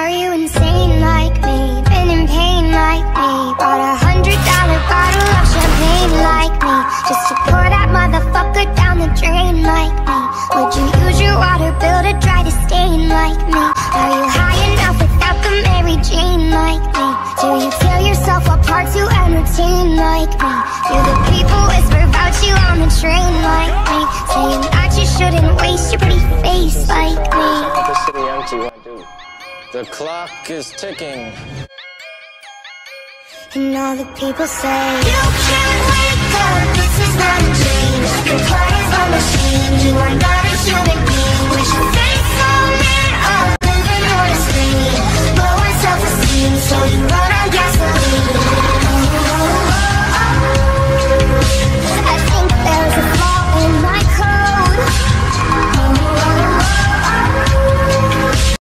Are you insane like me? Been in pain like me? Bought a hundred dollar bottle of champagne like me Just to pour that motherfucker down the drain like me Would you use your water bill to dry the stain like me? Are you high enough without the Mary Jane like me? Do you tear yourself apart to entertain like me? Do the people whisper about you on the train like me? The clock is ticking. And all the people say You can't wake